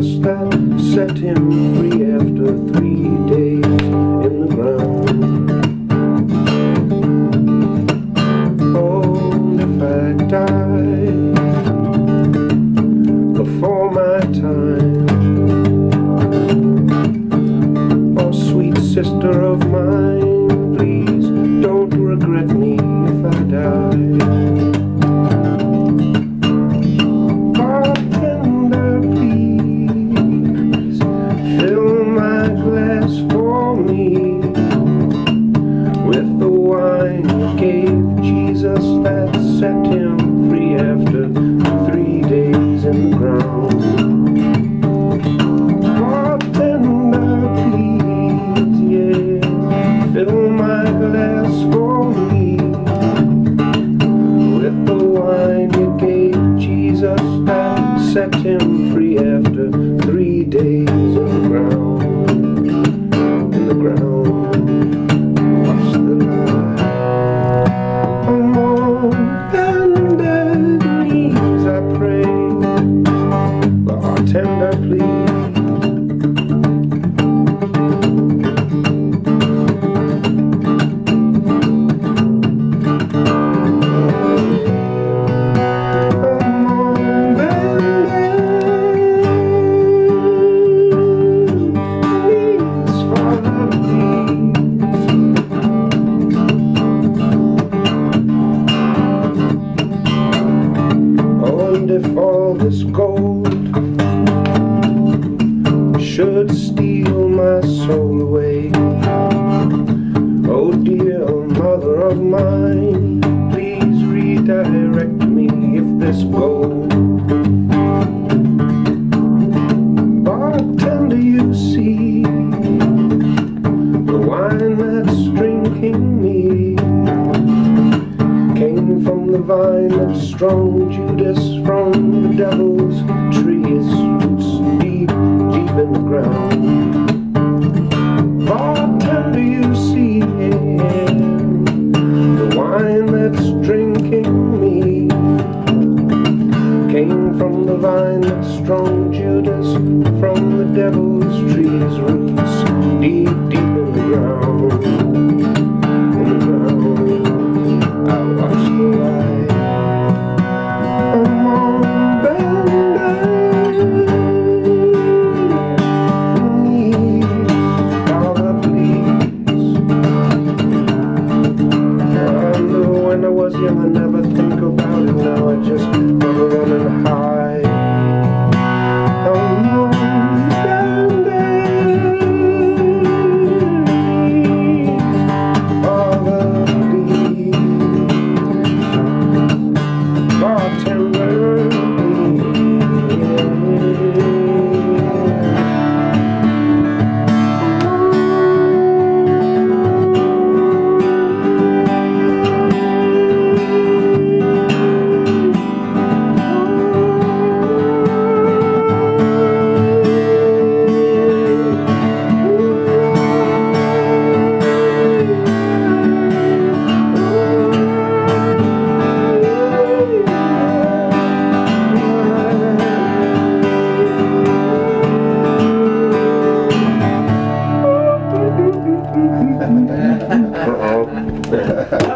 That set him free after three days in the ground. Oh, if I die before my time, oh sweet sister of mine, pray. All this gold should steal my soul away, oh dear oh, mother of mine, please redirect me if this gold. Vine that's strong Judas from the devil's tree its roots deep, deep in the ground. Bartender, you see the wine that's drinking me came from the vine that's strong Judas from the devil's tree's roots deep, deep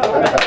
Gracias.